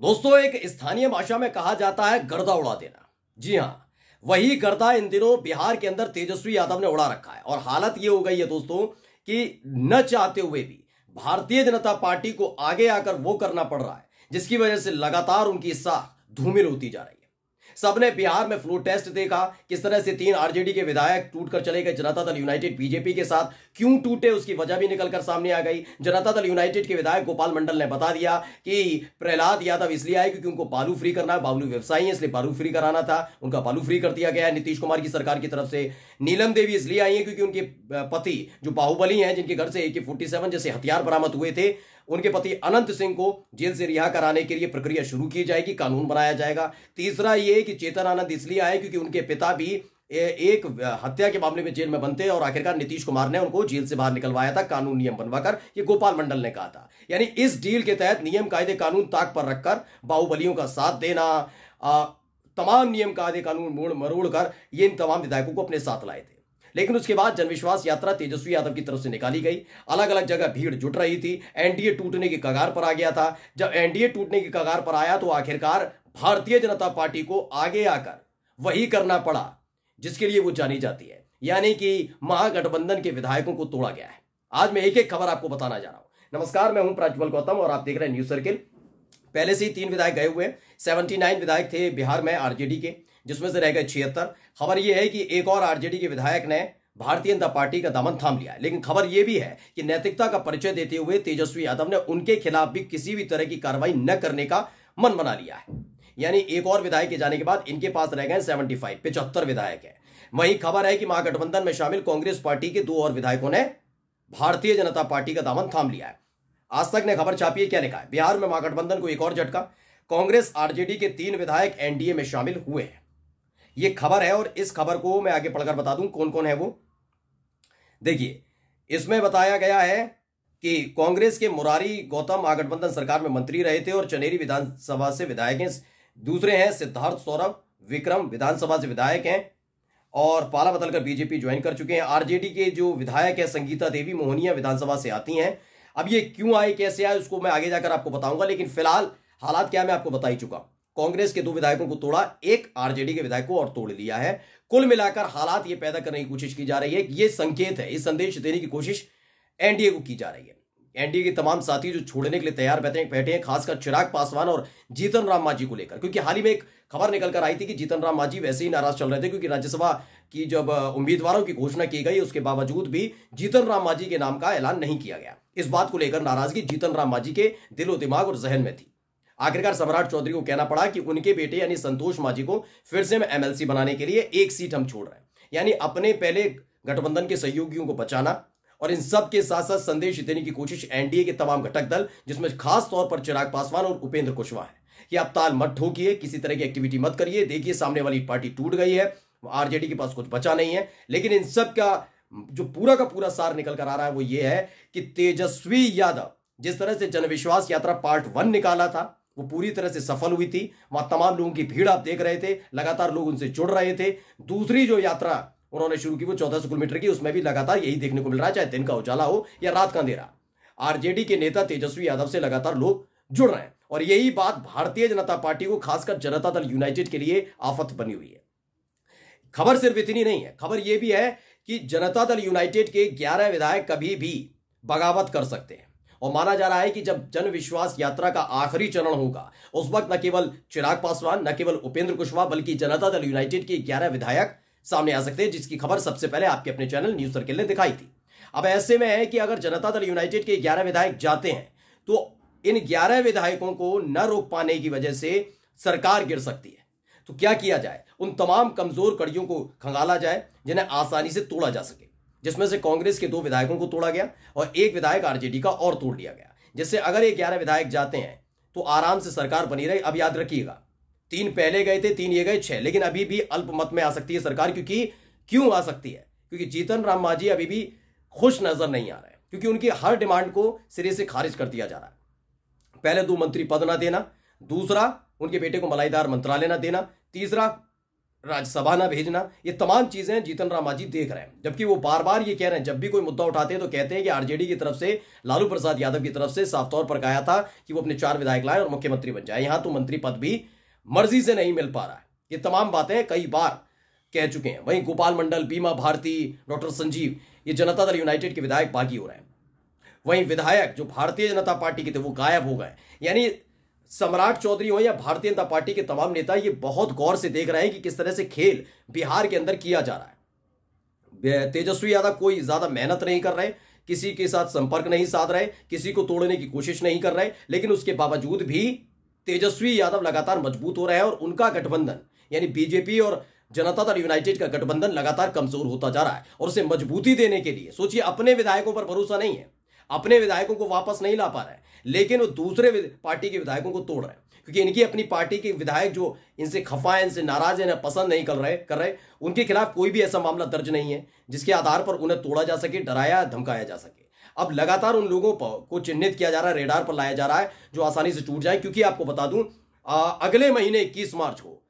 दोस्तों, एक स्थानीय भाषा में कहा जाता है गर्दा उड़ा देना। जी हाँ वही गर्दा इन दिनों बिहार के अंदर तेजस्वी यादव ने उड़ा रखा है। और हालत यह हो गई है दोस्तों कि न चाहते हुए भी भारतीय जनता पार्टी को आगे आकर वो करना पड़ रहा है, जिसकी वजह से लगातार उनकी साख धूमिल होती जा रही है। सबने बिहार में फ्लो टेस्ट देखा, किस तरह से तीन आरजेडी के विधायक टूटकर चले गए। जनता दल यूनाइटेड बीजेपी के साथ क्यों टूटे, उसकी वजह भी निकलकर सामने आ गई। जनता दल यूनाइटेड के विधायक गोपाल मंडल ने बता दिया कि प्रहलाद यादव इसलिए आए क्योंकि उनको बालू फ्री करना है, बालू व्यवसायी है, इसलिए बालू फ्री कराना था। उनका बालू फ्री कर दिया गया नीतीश कुमार की सरकार की तरफ़ से नीलम देवी इसलिए आई है क्योंकि उनके पति जो बाहुबली हैं, जिनके घर से ए जैसे हथियार बरामद हुए थे उनके पति अनंत सिंह को जेल से रिहा कराने के लिए प्रक्रिया शुरू की जाएगी कानून बनाया जाएगा। तीसरा ये कि चेतन आनंद इसलिए आए क्योंकि उनके पिता भी एक हत्या के मामले में जेल में बनते और आखिरकार नीतीश कुमार ने उनको जेल से बाहर निकलवाया था कानून नियम बनवाकर ये गोपाल मंडल ने कहा था। यानी इस डील के तहत नियम कायदे कानून ताक पर रखकर बाहुबलियों का साथ देना आ, तमाम नियम कायदे कानून मोड़ मरोड़ कर ये इन तमाम विधायकों को अपने साथ लाए थे। लेकिन उसके बाद जनविश्वास यात्रा तेजस्वी यादव की तरफ़ से निकाली गई। अलग अलग जगह भीड़ जुट रही थी। एनडीए टूटने की कगार पर आ गया था। जब एनडीए टूटने की कगार पर आया तो आखिरकार भारतीय जनता पार्टी को आगे आकर वही करना पड़ा, जिसके लिए वो जानी जाती है। यानी कि महागठबंधन के विधायकों को तोड़ा गया है। आज मैं एक एक खबर आपको बताना जा रहा हूँ। नमस्कार, मैं हूँ प्राज्वल गौतम और आप देख रहे हैं न्यूज़ सर्किल। पहले से ही तीन विधायक गए हुए हैं। सेवेंटी नाइन विधायक थे बिहार में आरजेडी के। जिसमें से रह गए छिहत्तर। खबर यह है कि एक और आरजेडी के विधायक ने भारतीय जनता पार्टी का दामन थाम लिया है। लेकिन खबर यह भी है कि नैतिकता का परिचय देते हुए तेजस्वी यादव ने उनके खिलाफ भी किसी भी तरह की कार्रवाई न करने का मन बना लिया है। यानी एक और विधायक के जाने के बाद इनके पास रह गए सेवेंटी फाइव पिछहत्तर विधायक है। वही खबर है कि महागठबंधन में शामिल कांग्रेस पार्टी के दो और विधायकों ने भारतीय जनता पार्टी का दामन थाम लिया है। आज तक ने खबर छापी है, क्या लिखा है? बिहार में महागठबंधन को एक और झटका। कांग्रेस आरजेडी के तीन विधायक एनडीए में शामिल हुए हैं। ये खबर है और इस खबर को मैं आगे पढ़कर बता दूँ कौन कौन है वो। देखिए, इसमें बताया गया है कि कांग्रेस के मुरारी गौतम महागठबंधन सरकार में मंत्री रहे थे और चनेरी विधानसभा से विधायक हैं। दूसरे हैं सिद्धार्थ सौरभ, विक्रम विधानसभा से विधायक हैं और पाला बदलकर बीजेपी ज्वाइन कर चुके हैं। आरजेडी के जो विधायक है, संगीता देवी, मोहनिया विधानसभा से आती हैं। अब ये क्यों आए, कैसे आए, उसको मैं आगे जाकर आपको बताऊँगा, लेकिन फ़िलहाल हालात क्या मैं आपको बता ही चुका कांग्रेस के दो विधायकों को तोड़ा, एक आरजेडी के विधायक को और तोड़ लिया है। कुल मिलाकर हालात ये पैदा करने की कोशिश की जा रही है। ये संकेत है ये संदेश देने की कोशिश एनडीए को की जा रही है। एनडीए के तमाम साथी जो छोड़ने के लिए तैयार बैठे बैठे हैं, खासकर चिराग पासवान और जीतन राम मांझी को लेकर। क्योंकि हाल ही में एक खबर निकल कर आई थी कि जीतन राम मांझी वैसे ही नाराज़ चल रहे थे, क्योंकि राज्यसभा की जब उम्मीदवारों की घोषणा की गई, उसके बावजूद भी जीतन राम मांझी के नाम का ऐलान नहीं किया गया। इस बात को लेकर नाराज़गी जीतन राम मांझी के दिलो दिमाग और जहन में थी। आखिरकार सम्राट चौधरी को कहना पड़ा कि उनके बेटे यानी संतोष मांझी को फिर से हम एमएलसी बनाने के लिए एक सीट हम छोड़ रहे हैं। यानी अपने पहले गठबंधन के सहयोगियों को बचाना और इन सब के साथ साथ संदेश देने की कोशिश एनडीए के तमाम घटक दल, जिसमें खास तौर पर चिराग पासवान और उपेंद्र कुशवाहा है। कि आप ताल मत ठोकिए, किसी तरह की एक्टिविटी मत करिए। देखिए, सामने वाली पार्टी टूट गई है आरजेडी के पास कुछ बचा नहीं है। लेकिन इन सब का, जो पूरा का पूरा सार निकल कर आ रहा है, वो ये है कि तेजस्वी यादव, जिस तरह से जनविश्वास यात्रा पार्ट वन निकाला था वो पूरी तरह से सफल हुई थी। वहाँ तमाम लोगों की भीड़ आप देख रहे थे, लगातार लोग उनसे जुड़ रहे थे। दूसरी जो यात्रा उन्होंने शुरू की वो चौदह सौ किलोमीटर की, उसमें भी लगातार यही देखने को मिल रहा है, चाहे दिन का उजाला हो या रात का अंधेरा। आरजेडी के नेता तेजस्वी यादव से लगातार लोग जुड़ रहे हैं और यही बात भारतीय जनता पार्टी को, खासकर जनता दल यूनाइटेड के लिए आफत बनी हुई है। खबर सिर्फ़ इतनी नहीं है। खबर यह भी है कि जनता दल यूनाइटेड के ग्यारह विधायक कभी भी बगावत कर सकते हैं। और माना जा रहा है कि जब जन विश्वास यात्रा का आखिरी चरण होगा, उस वक्त न केवल चिराग पासवान, न केवल उपेंद्र कुशवाहा, बल्कि जनता दल यूनाइटेड के ग्यारह विधायक सामने आ सकते हैं, जिसकी खबर सबसे पहले आपके अपने चैनल न्यूज़ सर्किल ने दिखाई थी। अब ऐसे में है कि अगर जनता दल यूनाइटेड के ग्यारह विधायक जाते हैं तो इन ग्यारह विधायकों को न रोक पाने की वजह से सरकार गिर सकती है। तो क्या किया जाए? उन तमाम कमज़ोर कड़ियों को खंगाला जाए, जिन्हें आसानी से तोड़ा जा सके। जिसमें से कांग्रेस के दो विधायकों को तोड़ा गया और एक विधायक आरजेडी का और तोड़ लिया गया। जिससे अगर ये ग्यारह विधायक जाते हैं तो आराम से सरकार बनी रही, अब याद रखिएगा। तीन पहले गए थे, तीन ये गए, छह। लेकिन अभी भी अल्प मत में आ सकती है सरकार, क्योंकि क्यों आ सकती है? क्योंकि जीतन राम मांझी अभी भी खुश नज़र नहीं आ रहे क्योंकि उनकी हर डिमांड को सिरे से खारिज कर दिया जा रहा है। पहले दो मंत्री पद ना देना, दूसरा उनके बेटे को मलाईदार मंत्रालय ना देना, तीसरा राज्यसभा ना भेजना, ये तमाम चीज़ें जीतन राम मांझी देख रहे हैं। जबकि वो बार बार ये कह रहे हैं, जब भी कोई मुद्दा उठाते हैं तो कहते हैं कि आरजेडी की तरफ़ से, लालू प्रसाद यादव की तरफ़ से साफ़ तौर पर कहा था कि वो अपने चार विधायक लाए और मुख्यमंत्री बन जाए। यहाँ तो मंत्री पद भी मर्ज़ी से नहीं मिल पा रहा है। ये तमाम बातें कई बार कह चुके हैं। वहीं गोपाल मंडल, बीमा भारती, डॉक्टर संजीव, ये जनता दल यूनाइटेड के विधायक बागी हो रहे हैं। वहीं विधायक, जो भारतीय जनता पार्टी के थे, वो गायब हो गए। यानी सम्राट चौधरी हो या भारतीय जनता पार्टी के तमाम नेता, ये बहुत गौर से देख रहे हैं कि किस तरह से खेल बिहार के अंदर किया जा रहा है। तेजस्वी यादव कोई ज़्यादा मेहनत नहीं कर रहे, किसी के साथ संपर्क नहीं साध रहे, किसी को तोड़ने की कोशिश नहीं कर रहे, लेकिन उसके बावजूद भी तेजस्वी यादव लगातार मज़बूत हो रहे हैं और उनका गठबंधन, यानी बीजेपी और जनता दल यूनाइटेड का गठबंधन लगातार कमज़ोर होता जा रहा है और उसे मजबूती देने के लिए। सोचिए, अपने विधायकों पर भरोसा नहीं है। अपने विधायकों को वापस नहीं ला पा रहे हैं, लेकिन वो दूसरे पार्टी के विधायकों को तोड़ रहे हैं। क्योंकि इनकी अपनी पार्टी के विधायक जो इनसे खफा है इनसे नाराज़ है ना पसंद नहीं कर रहे कर रहे, उनके खिलाफ कोई भी ऐसा मामला दर्ज नहीं है, जिसके आधार पर उन्हें तोड़ा जा सके, डराया, धमकाया जा सके। अब लगातार उन लोगों पर, को चिन्हित किया जा रहा है रेडार पर लाया जा रहा है, जो आसानी से टूट जाए, क्योंकि आपको बता दूँ अगले महीने इक्कीस मार्च को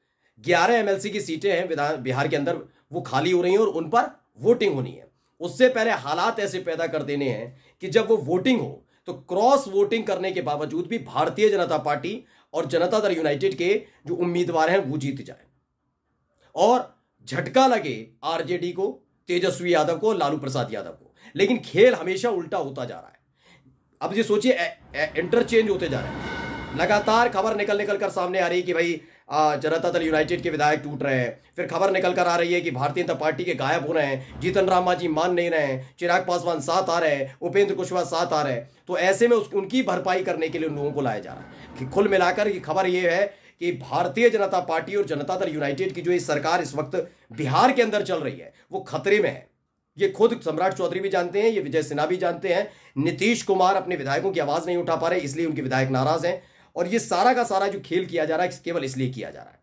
ग्यारह एमएलसी की सीटें हैं, विधान, बिहार के अंदर वो खाली हो रही हैं और उन पर वोटिंग होनी है। उससे पहले हालात ऐसे पैदा कर देने हैं कि जब वो वोटिंग हो तो क्रॉस वोटिंग करने के बावजूद भी भारतीय जनता पार्टी और जनता दल यूनाइटेड के जो उम्मीदवार हैं, वो जीत जाए। और झटका लगे आरजेडी को, तेजस्वी यादव को, लालू प्रसाद यादव को। लेकिन खेल हमेशा उल्टा होता जा रहा है। अब ये सोचिए इंटरचेंज होते जा रहे हैं। लगातार खबर निकल निकल कर सामने आ रही है कि भाई जनता दल यूनाइटेड के विधायक टूट रहे हैं। फिर खबर निकल कर आ रही है कि भारतीय जनता पार्टी के गायब हो रहे हैं। जीतन राम मांझी मान नहीं रहे हैं। चिराग पासवान साथ आ रहे हैं। उपेंद्र कुशवाहा साथ आ रहे हैं। तो ऐसे में उस, उनकी भरपाई करने के लिए उन लोगों को लाया जा रहा है। कुल मिलाकर की खबर ये है कि भारतीय जनता पार्टी और जनता दल यूनाइटेड की जो ये सरकार इस वक्त बिहार के अंदर चल रही है, वो खतरे में है। ये खुद सम्राट चौधरी भी जानते हैं, ये विजय सिन्हा भी जानते हैं। नीतीश कुमार अपने विधायकों की आवाज़ नहीं उठा पा रहे, इसलिए उनके विधायक नाराज़ हैं। और ये सारा का सारा जो खेल किया जा रहा है केवल इसलिए किया जा रहा है।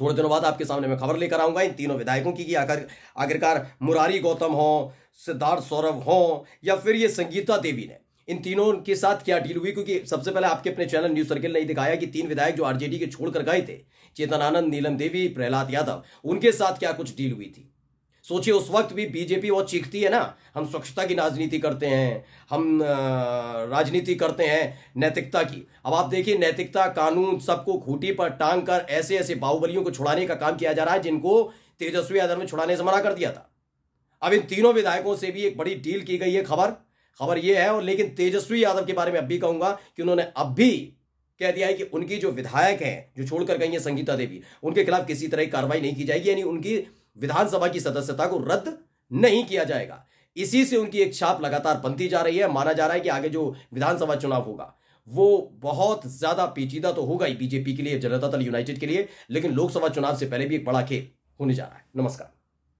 थोड़े दिनों बाद आपके सामने मैं खबर लेकर आऊँगा, इन तीनों विधायकों की आखिर, आखिरकार मुरारी गौतम हो, सिद्धार्थ सौरभ हो, या फिर ये संगीता देवी ने, इन तीनों के साथ क्या डील हुई? क्योंकि सबसे पहले आपके अपने चैनल न्यूज़ सर्किल ने दिखाया कि तीन विधायक जो आरजेडी के छोड़कर गए थे चेतन आनंद नीलम देवी, प्रहलाद यादव, उनके साथ क्या कुछ डील हुई थी? सोचिए, उस वक्त भी बीजेपी वो चीखती है ना। हम स्वच्छता की राजनीति करते हैं, हम राजनीति करते हैं नैतिकता की। अब आप देखिए, नैतिकता कानून सबको खूटी पर टांग कर ऐसे ऐसे बाहुबलियों को छुड़ाने का काम किया जा रहा है, जिनको तेजस्वी यादव ने छुड़ाने से मना कर दिया था। अब इन तीनों विधायकों से भी एक बड़ी डील की गई है खबर। खबर यह है, और लेकिन तेजस्वी यादव के बारे में अब भी कहूँगा कि उन्होंने अब भी कह दिया है कि उनकी जो विधायक हैं, जो छोड़कर गई है संगीता देवी, उनके खिलाफ किसी तरह की कार्रवाई नहीं की जाएगी, यानी उनकी विधानसभा की सदस्यता को रद्द नहीं किया जाएगा। इसी से उनकी एक छाप लगातार बनती जा रही है। माना जा रहा है कि आगे जो विधानसभा चुनाव होगा, वो बहुत ज़्यादा पेचीदा तो होगा ही बीजेपी के लिए, जनता दल यूनाइटेड के लिए, लेकिन लोकसभा चुनाव से पहले भी एक बड़ा खेल होने जा रहा है। नमस्कार।